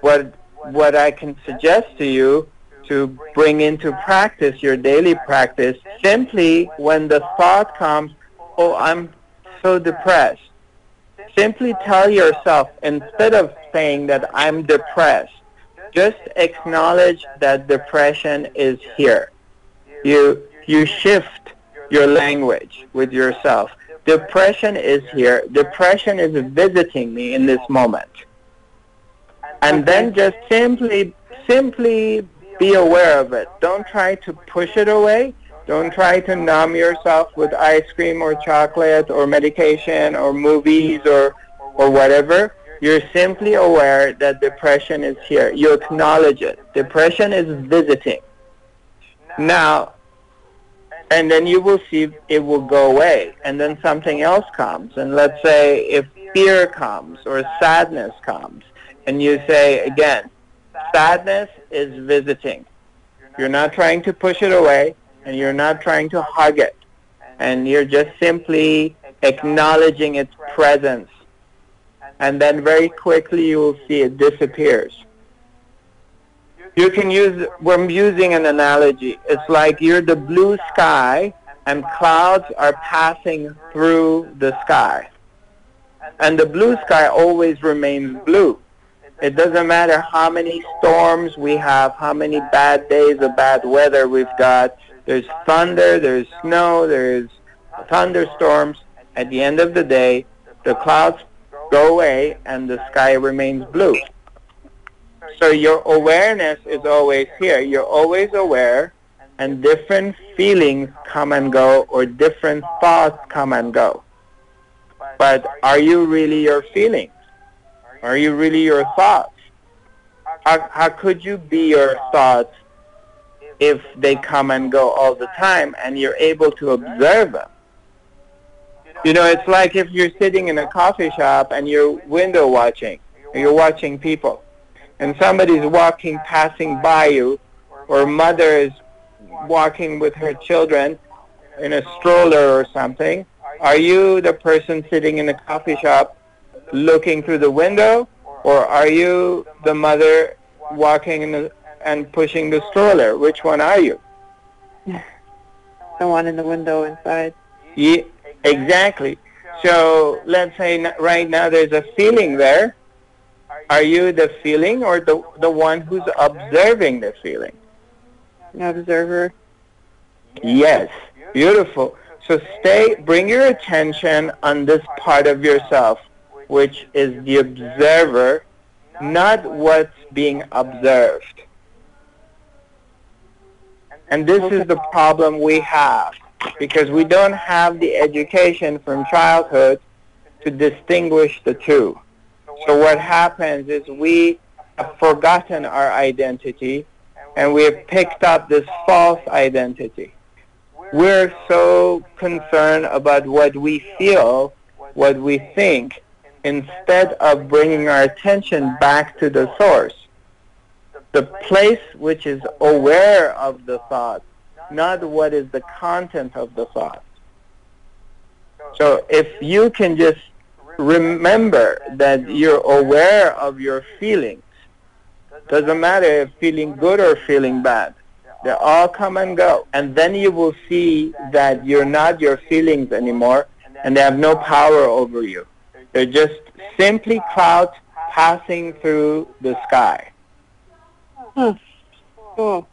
what, what I can suggest to you to bring into practice, your daily practice, simply when the thought comes, oh, I'm so depressed. Simply tell yourself, instead of saying that I'm depressed, just acknowledge that depression is here. You, you shift your language with yourself. Depression is here. Depression is visiting me in this moment. And then just simply, simply be aware of it. Don't try to push it away. Don't try to numb yourself with ice cream or chocolate or medication or movies or, or whatever. You're simply aware that depression is here. You acknowledge it. Depression is visiting. Now, and then you will see it will go away and then something else comes and let's say if fear comes or sadness comes and you say again sadness is visiting you're not trying to push it away and you're not trying to hug it and you're just simply acknowledging its presence and then very quickly you will see it disappears you can use, we're using an analogy. It's like you're the blue sky and clouds are passing through the sky. And the blue sky always remains blue. It doesn't matter how many storms we have, how many bad days of bad weather we've got. There's thunder, there's snow, there's thunderstorms. At the end of the day, the clouds go away and the sky remains blue. So your awareness is always here. You're always aware, and different feelings come and go, or different thoughts come and go. But are you really your feelings? Are you really your thoughts? How, how could you be your thoughts if they come and go all the time and you're able to observe them? You know, it's like if you're sitting in a coffee shop and you're window watching, and you're watching people and somebody's walking, passing by you, or mother is walking with her children in a stroller or something, are you the person sitting in the coffee shop looking through the window, or are you the mother walking in the, and pushing the stroller? Which one are you? The one in the window inside. Yeah, exactly. So let's say right now there's a feeling there, are you the feeling or the, the one who's observing the feeling? observer. Yes, beautiful. So stay, bring your attention on this part of yourself, which is the observer, not what's being observed. And this is the problem we have, because we don't have the education from childhood to distinguish the two. So what happens is we have forgotten our identity and we have picked up this false identity. We're so concerned about what we feel, what we think, instead of bringing our attention back to the source. The place which is aware of the thought, not what is the content of the thought. So if you can just remember that you're aware of your feelings. Doesn't matter if feeling good or feeling bad. They all come and go. And then you will see that you're not your feelings anymore and they have no power over you. They're just simply clouds passing through the sky. Hmm. Cool.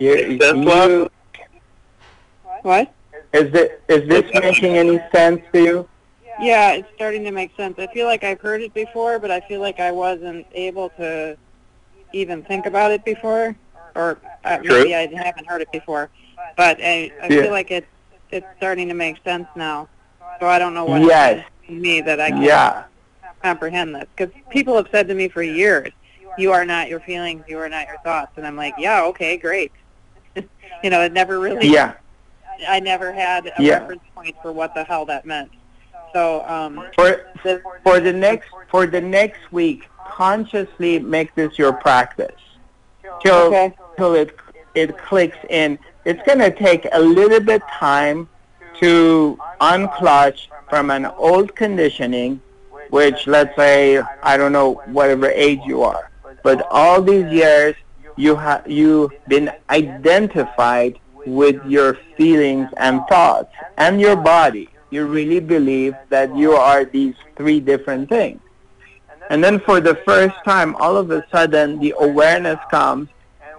You, you, what? Is it is this making any sense to you? Yeah, it's starting to make sense. I feel like I've heard it before, but I feel like I wasn't able to even think about it before, or uh, maybe I haven't heard it before. But I, I Yeah. feel like it's it's starting to make sense now. So I don't know what Yes. it is in me that I can Yeah. Comprehend this because people have said to me for years, "You are not your feelings. You are not your thoughts," and I'm like, "Yeah, okay, great." [LAUGHS] you know, it never really. Yeah. I never had a Yeah. reference point for what the hell that meant. So, um, For the, for the next for the next week, consciously make this your practice. Till Okay. till it it clicks in. It's going to take a little bit time to unclutch from an old conditioning, which let's say I don't know whatever age you are, but all these years you have you've been identified with your feelings and thoughts and your body. You really believe that you are these three different things. And then for the first time, all of a sudden, the awareness comes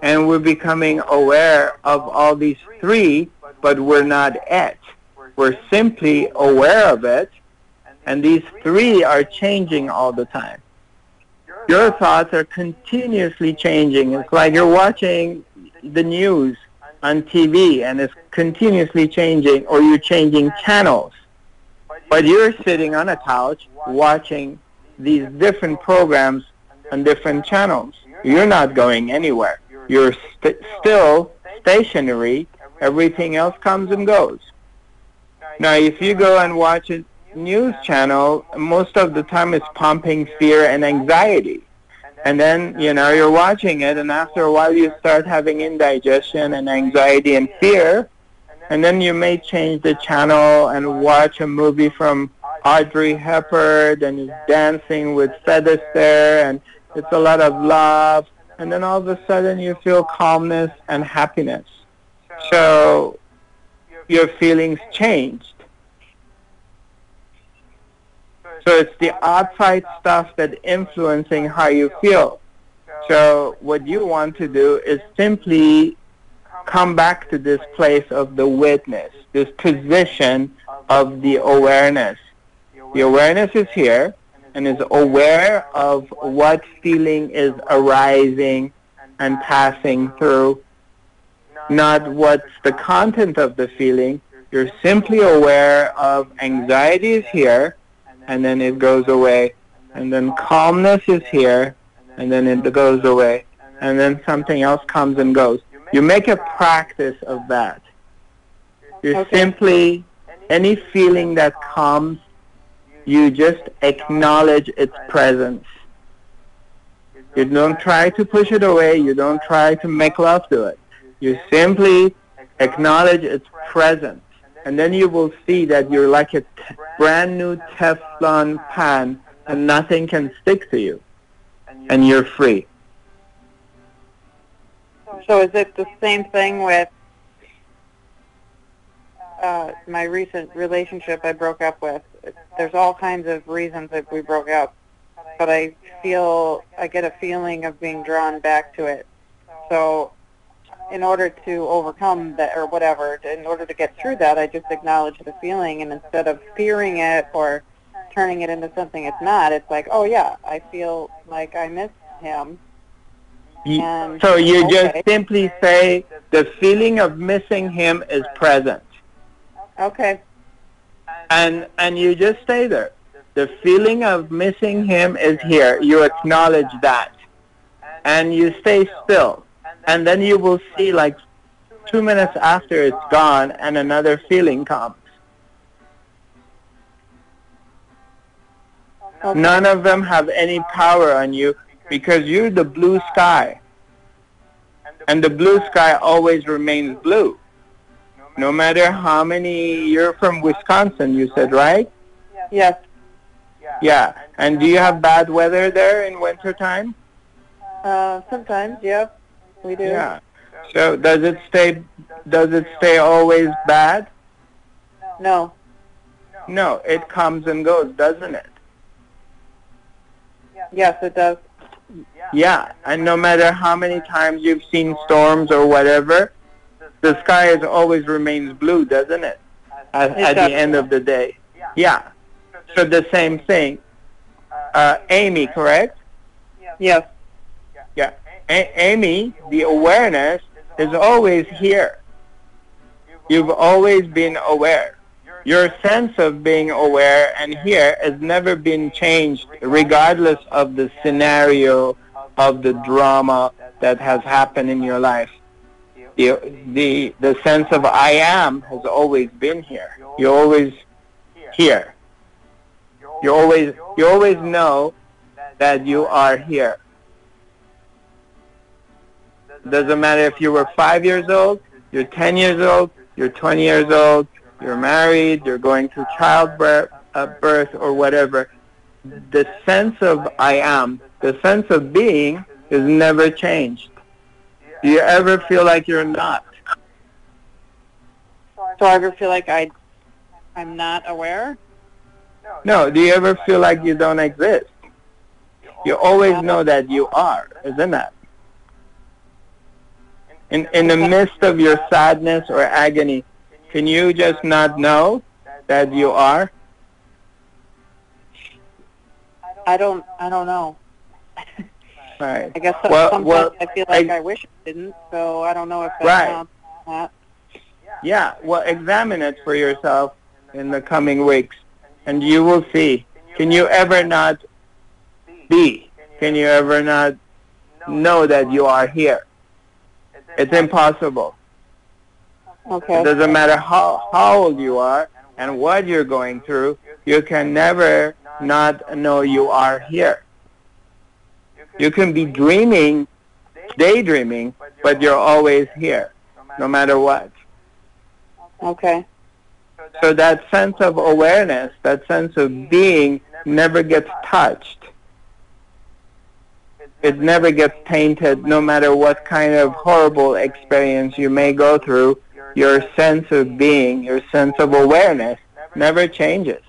and we're becoming aware of all these three, but we're not it. We're simply aware of it, and these three are changing all the time. Your thoughts are continuously changing. It's like you're watching the news on TV and it's continuously changing, or you're changing channels. But you're sitting on a couch watching these different programs on different channels. You're not going anywhere. you're st- still stationary, everything else comes and goes. Now, if you go and watch news channel, most of the time is pumping fear and anxiety. And then, you know, you're watching it, and after a while you start having indigestion and anxiety and fear, and then you may change the channel and watch a movie from Audrey Hepburn, and he's dancing with Fred Astaire, and it's a lot of love, and then all of a sudden you feel calmness and happiness. So your feelings changed. So it's the outside stuff that influencing how you feel. So what you want to do is simply come back to this place of the witness, this position of the awareness. The awareness is here and is aware of what feeling is arising and passing through, not what's the content of the feeling. You're simply aware of anxiety is here and then it goes away. And then calmness is here and then it goes away. And then something else comes and goes. You make a practice of that. You Okay. simply, any feeling that comes, you just acknowledge its presence. You don't try to push it away. You don't try to make love to it. You simply acknowledge its presence. And then you will see that you're like a brand new Teflon pan and nothing can stick to you. And you're free. So is it the same thing with uh, my recent relationship I broke up with? There's all kinds of reasons that we broke up, but I feel I get a feeling of being drawn back to it. So in order to overcome that or whatever, in order to get through that, I just acknowledge the feeling and instead of fearing it or turning it into something it's not, it's like, oh yeah, I feel like I miss him. And- so you okay. just simply say the feeling of missing him is present. Okay. and and you just stay there. The feeling of missing him is here. You acknowledge that, and you stay still, and then you will see like two minutes after it's gone, and another feeling comes. Okay. None of them have any power on you because you're the blue sky, and the blue sky always remains blue. No matter how many, you're from Wisconsin, you said, right? Yes. Yeah. And do you have bad weather there in wintertime? Uh, sometimes, yep, we do. Yeah. So does it stay does it stay always bad? No. No, it comes and goes, doesn't it? Yes, it does. Yeah. And no matter how many times you've seen storms or whatever, the sky is always remains blue, doesn't it? At, at the end of the day. Yeah. So the same thing. Uh, Amy, correct? Yes. A- Amy, the awareness is always here. You've always been aware. Your sense of being aware and here has never been changed regardless of the scenario of the drama that has happened in your life. The, the, the sense of I am has always been here. You're always here. You always, you always know that you are here. Doesn't matter if you were five years old, you're 10 years old, you're 20 years old, you're married, you're going through childbirth, uh, birth, or whatever. The sense of I am, the sense of being, is never changed. Do you ever feel like you're not? Do I ever feel like I, I'm not aware? No. Do you ever feel like you don't exist? You always know that you are, isn't that? In, in the midst of your sadness or agony, can you just not know that you are? I don't. I don't know. Right. I guess Well- sometimes well, I feel like I- I, wish I didn't. So I don't know if that's Right. not. Yeah, well, examine it for yourself in the coming weeks, and you will see. Can you ever not be? Can you ever not know that you are here? It's impossible. Okay. It doesn't matter how, how old you are and what you're going through, you can never not know you are here. You can be dreaming, daydreaming, but you're always here, no matter what. Okay. So that sense of awareness, that sense of being never gets touched. It never gets tainted no matter what kind of horrible experience you may go through. Your sense of being, your sense of awareness never changes.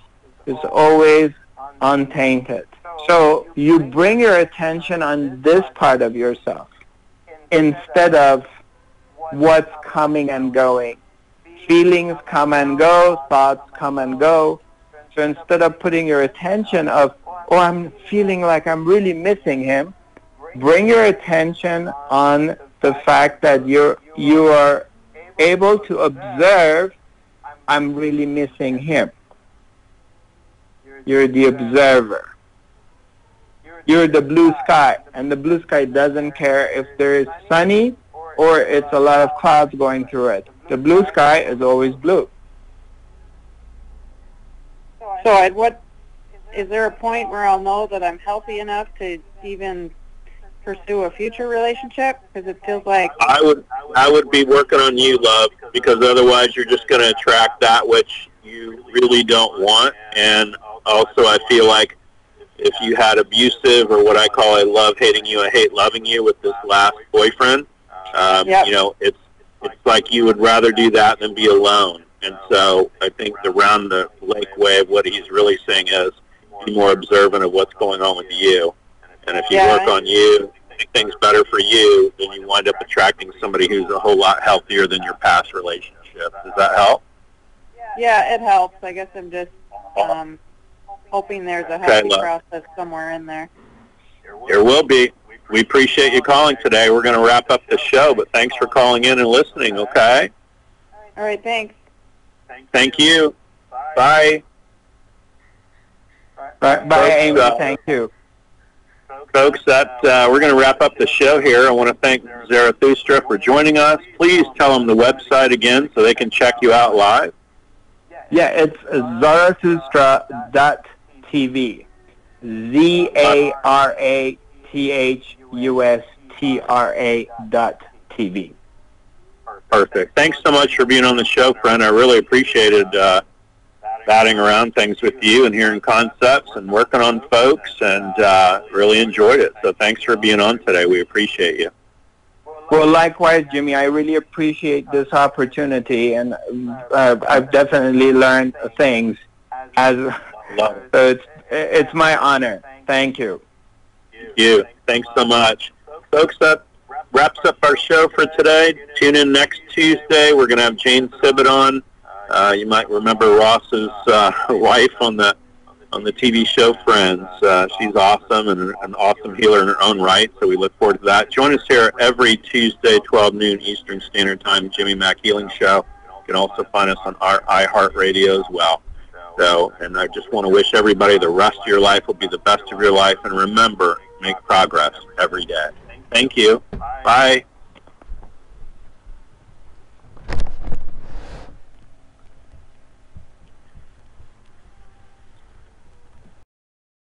It's always untainted. So you bring your attention on this part of yourself instead of what's coming and going. Feelings come and go, thoughts come and go. So instead of putting your attention of, oh, I'm feeling like I'm really missing him, bring your attention on the fact that you're, you are able to observe, I'm really missing him. You're the observer. You're the blue sky, and the blue sky doesn't care if there is sunny or it's a lot of clouds going through it. The blue sky is always blue. So at what is there a point where I'll know that I'm healthy enough to even pursue a future relationship? Because it feels like I would I would be working on you, love, because otherwise you're just going to attract that which you really don't want. And also, I feel like if you had abusive or what I call I love hating you, I hate loving you with this last boyfriend, um, Yep. you know, it's it's like you would rather do that than be alone. And so I think the round the lake way of what he's really saying is be more observant of what's going on with you. And if you Yeah, work on you, make things better for you, then you wind up attracting somebody who's a whole lot healthier than your past relationship. Does that help? yeah, it helps. I guess I'm just um, hoping there's a Okay, healthy love. process somewhere in there. There will be. We appreciate you calling today. We're going to wrap up the show, but thanks for calling in and listening, okay? All right, thanks. Thank you. Bye. Bye, bye Amy. uh, Thank you. Folks, that uh, we're going to wrap up the show here. I want to thank Zarathustra for joining us. Please tell them the website again so they can check you out live. Yeah, it's Zarathustra.tv. Z-A-R-A-T-H-U-S-T-R-A dot TV. Perfect. Thanks so much for being on the show, friend. I really appreciated uh, batting around things with you and hearing concepts and working on folks and uh, really enjoyed it. So thanks for being on today. We appreciate you. Well, likewise, Jimmy, I really appreciate this opportunity, and uh, I've definitely learned things. As so, it's it's my honor. Thank you. you. Thanks so much. Folks, that wraps up our show for today. Tune in next Tuesday. We're going to have Jane Sibbett on. Uh, you might remember Ross's uh, [LAUGHS] wife on the on the TV show Friends. Uh, she's awesome and an awesome healer in her own right, so we look forward to that. Join us here every Tuesday, 12 noon Eastern Standard Time, Jimmy Mack Healing Show. You can also find us on our iHeartRadio as well. So, and I just want to wish everybody the rest of your life will be the best of your life, and remember, make progress every day. Thank you. Bye.